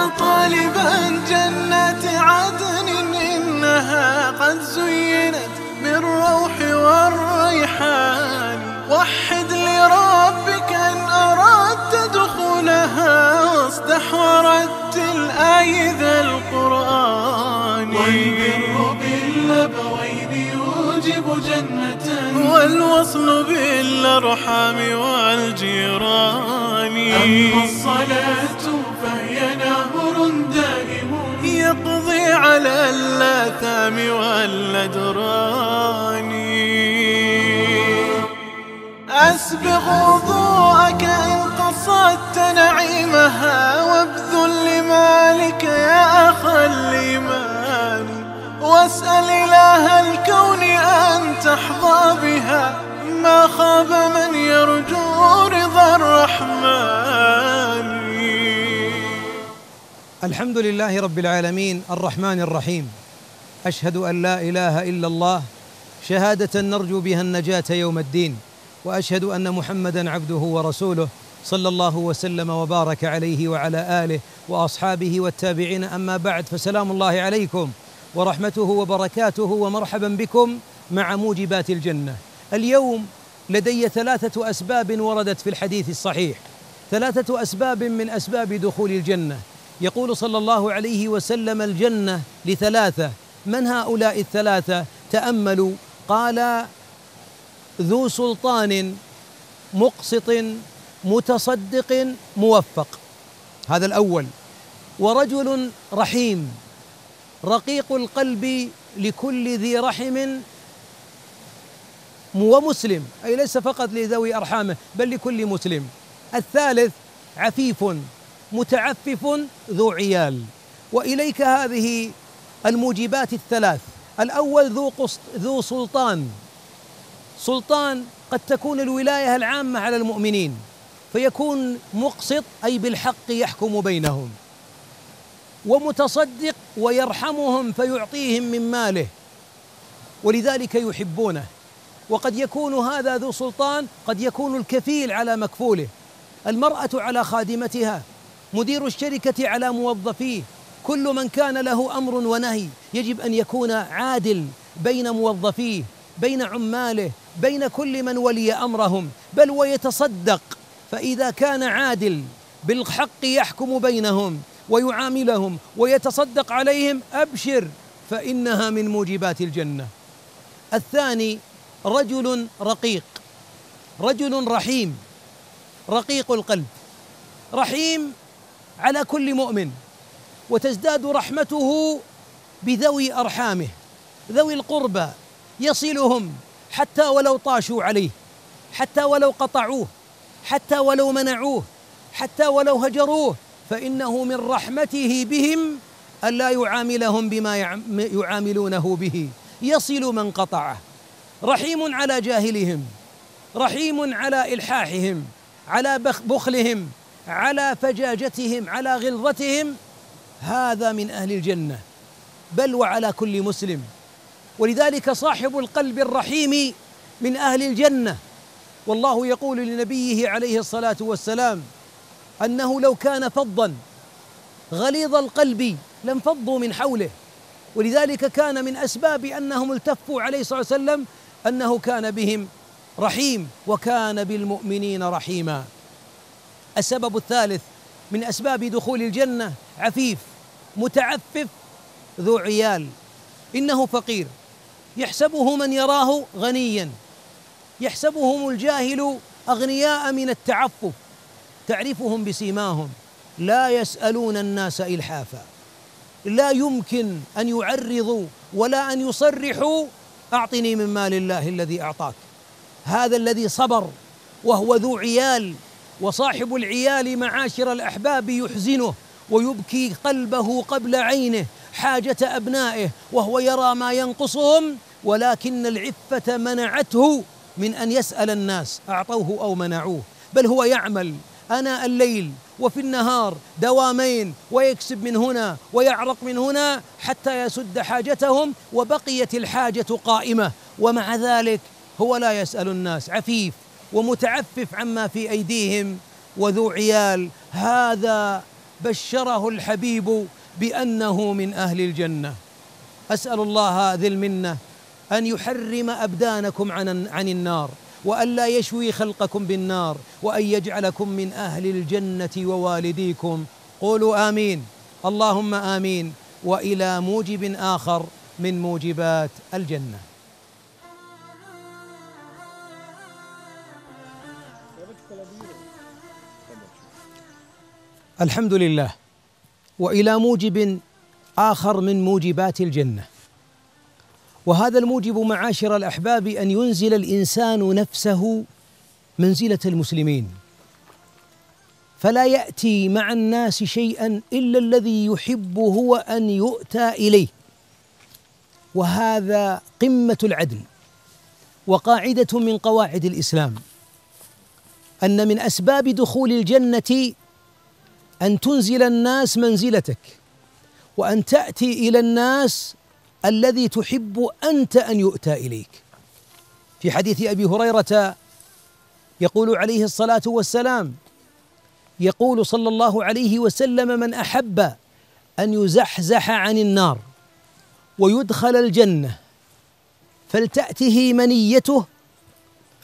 يا طالبا جنات عدن إنها قد زينت بالروح والريحان. وحد لربك إن أردت دخولها واصدح ورتل آي ذا القرآن والبر يوجب جنة. والوصل بالأرحام والجيران. أما الصلاة على الآثام والأدران أسبغ وضوءك إن قصدت نعيمها وابذل لمالك يا أخ الإيمان. واسأل إله الكون أن تحظى بها. ما خاب من يرجو الحمد لله رب العالمين الرحمن الرحيم. أشهد أن لا إله إلا الله شهادة نرجو بها النجاة يوم الدين وأشهد أن محمدا عبده ورسوله صلى الله وسلم وبارك عليه وعلى آله وأصحابه والتابعين. أما بعد فسلام الله عليكم ورحمته وبركاته ومرحبا بكم مع موجبات الجنة. اليوم لدي ثلاثة أسباب وردت في الحديث الصحيح. ثلاثة أسباب من أسباب دخول الجنة. يقول صلى الله عليه وسلم الجنة لثلاثة. من هؤلاء الثلاثة؟ تأملوا. قال ذو سلطان مقسط متصدق موفق. هذا الأول. ورجل رحيم. رقيق القلب لكل ذي رحم ومسلم. أي ليس فقط لذوي أرحامه بل لكل مسلم. الثالث عفيف. متعفف ذو عيال. وإليك هذه الموجبات الثلاث. الأول ذو قسط ذو سلطان. سلطان قد تكون الولاية العامة على المؤمنين فيكون مقسط أي بالحق يحكم بينهم. ومتصدق ويرحمهم فيعطيهم من ماله. ولذلك يحبونه. وقد يكون هذا ذو سلطان قد يكون الكفيل على مكفوله. المرأة على خادمتها. مدير الشركة على موظفيه. كل من كان له أمر ونهي يجب أن يكون عادل بين موظفيه بين عماله بين كل من ولي أمرهم بل ويتصدق. فإذا كان عادل بالحق يحكم بينهم ويعاملهم ويتصدق عليهم أبشر فإنها من موجبات الجنة. الثاني رجل رقيق. رجل رحيم رقيق القلب. رحيم على كل مؤمن وتزداد رحمته بذوي أرحامه ذوي القربى يصلهم حتى ولو طاشوا عليه حتى ولو قطعوه حتى ولو منعوه حتى ولو هجروه فإنه من رحمته بهم الا يعاملهم بما يعاملونه به. يصل من قطعه. رحيم على جاهلهم رحيم على إلحاحهم على بخلهم على فجاجتهم على غلظتهم هذا من أهل الجنة بل وعلى كل مسلم. ولذلك صاحب القلب الرحيم من أهل الجنة والله يقول لنبيه عليه الصلاة والسلام أنه لو كان فظا غليظ القلب لانفضوا من حوله. ولذلك كان من أسباب أنهم التفوا عليه الصلاة والسلام أنه كان بهم رحيم وكان بالمؤمنين رحيما. السبب الثالث من أسباب دخول الجنة عفيف متعفف ذو عيال. إنه فقير. يحسبه من يراه غنيا. يحسبهم الجاهل أغنياء من التعفف. تعرفهم بسيماهم. لا يسألون الناس الحافا. لا يمكن أن يعرضوا ولا أن يصرحوا أعطني من مال الله الذي أعطاك. هذا الذي صبر وهو ذو عيال. وصاحب العيال معاشر الأحباب يحزنه ويبكي قلبه قبل عينه حاجة أبنائه وهو يرى ما ينقصهم ولكن العفة منعته من أن يسأل الناس أعطوه أو منعوه. بل هو يعمل اناء الليل وفي النهار دوامين ويكسب من هنا ويعرق من هنا حتى يسد حاجتهم وبقيت الحاجة قائمة. ومع ذلك هو لا يسأل الناس عفيف ومتعفف عما في أيديهم وذو عيال. هذا بشره الحبيب بأنه من أهل الجنة. أسأل الله ذي المنة أن يحرم أبدانكم عن عن النار والا يشوي خلقكم بالنار وأن يجعلكم من أهل الجنة ووالديكم. قولوا آمين. اللهم آمين. وإلى موجب آخر من موجبات الجنة. الحمد لله وإلى موجب آخر من موجبات الجنة. وهذا الموجب معاشر الأحباب أن ينزل الإنسان نفسه منزلة المسلمين. فلا يأتي مع الناس شيئا إلا الذي يحب هو أن يؤتى إليه. وهذا قمة العدل. وقاعدة من قواعد الإسلام. أن من أسباب دخول الجنة أن تنزل الناس منزلتك وأن تأتي إلى الناس الذي تحب أنت أن يؤتى إليك. في حديث أبي هريرة يقول عليه الصلاة والسلام يقول صلى الله عليه وسلم من أحب أن يزحزح عن النار ويدخل الجنة فلتأته منيته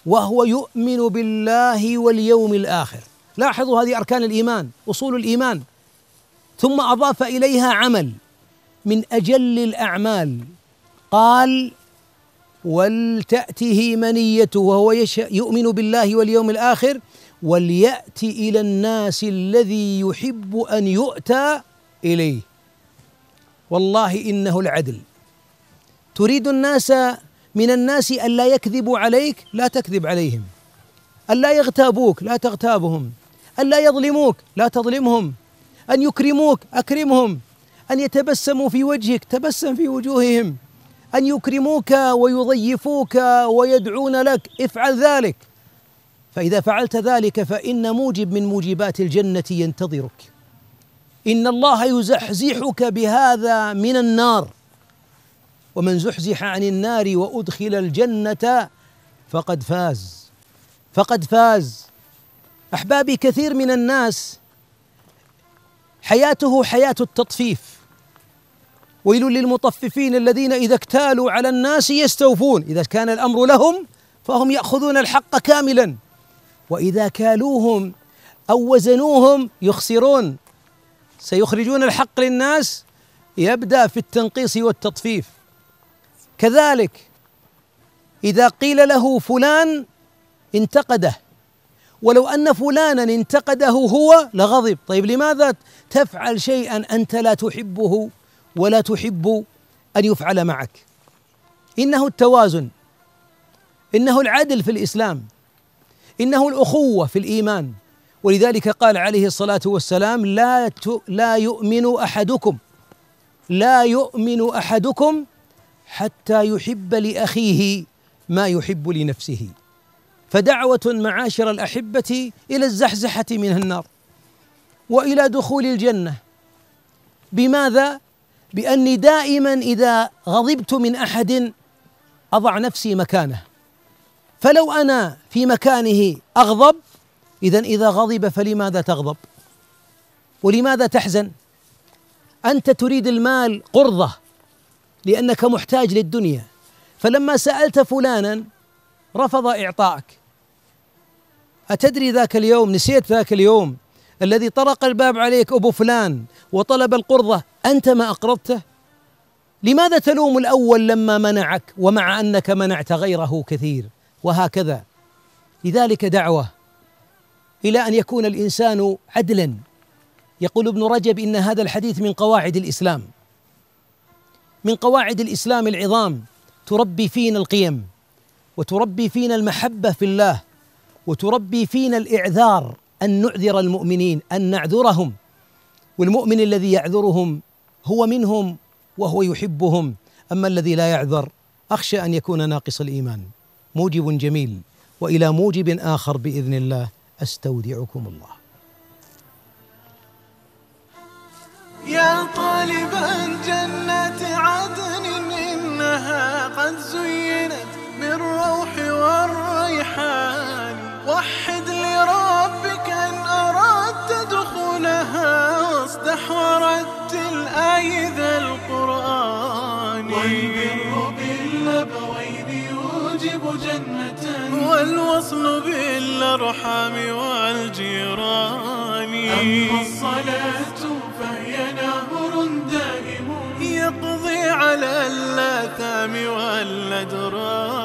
وهو يؤمن بالله واليوم الآخر. لاحظوا هذه أركان الإيمان أصول الإيمان. ثم أضاف إليها عمل من أجل الأعمال. قال ولتأته منيته وهو يؤمن بالله واليوم الآخر ولياتي إلى الناس الذي يحب أن يؤتى إليه. والله إنه العدل. تريد الناس من الناس الا يكذبوا عليك لا تكذب عليهم. الا يغتابوك لا تغتابهم. ألا يظلموك لا تظلمهم. أن يكرموك أكرمهم. أن يتبسموا في وجهك تبسم في وجوههم. أن يكرموك ويضيفوك ويدعون لك افعل ذلك. فإذا فعلت ذلك فإن موجب من موجبات الجنة ينتظرك. إن الله يزحزحك بهذا من النار. ومن زحزح عن النار وأدخل الجنة فقد فاز. فقد فاز. أحبابي كثير من الناس حياته حياة التطفيف. ويل للمطففين الذين إذا اكتالوا على الناس يستوفون. إذا كان الأمر لهم فهم يأخذون الحق كاملا. وإذا كالوهم أو وزنوهم يخسرون. سيخرجون الحق للناس يبدأ في التنقيص والتطفيف. كذلك إذا قيل له فلان انتقده. ولو أن فلانا انتقده هو لغضب. طيب لماذا تفعل شيئا أنت لا تحبه ولا تحب أن يفعل معك؟ إنه التوازن إنه العدل في الإسلام إنه الأخوة في الإيمان. ولذلك قال عليه الصلاة والسلام لا لا يؤمن أحدكم لا يؤمن أحدكم حتى يحب لأخيه ما يحب لنفسه. فدعوة معاشر الأحبة إلى الزحزحة من النار وإلى دخول الجنة. بماذا؟ بأني دائما إذا غضبت من أحد أضع نفسي مكانه. فلو أنا في مكانه أغضب اذا إذا غضب فلماذا تغضب؟ ولماذا تحزن؟ أنت تريد المال قرضة لأنك محتاج للدنيا. فلما سألت فلانا رفض إعطائك. أتدري ذاك اليوم نسيت ذاك اليوم الذي طرق الباب عليك أبو فلان وطلب القرضة أنت ما أقرضته؟ لماذا تلوم الأول لما منعك ومع أنك منعت غيره كثير؟ وهكذا. لذلك دعوة إلى أن يكون الإنسان عدلا. يقول ابن رجب إن هذا الحديث من قواعد الإسلام. من قواعد الإسلام العظام تربي فينا القيم. وتربي فينا المحبة في الله وتربي فينا الإعذار أن نعذر المؤمنين أن نعذرهم. والمؤمن الذي يعذرهم هو منهم وهو يحبهم. أما الذي لا يعذر أخشى أن يكون ناقص الإيمان. موجب جميل وإلى موجب آخر بإذن الله أستودعكم الله. يا حالي. وحد لربك إن أردت دخولها واستحورت الآي ذا القرآن. والبر بالأبوين يوجب جنة. والوصل بالأرحام والجيران. أما الصلاة فهي نهر دائم. يقضي على اللثام والأدران.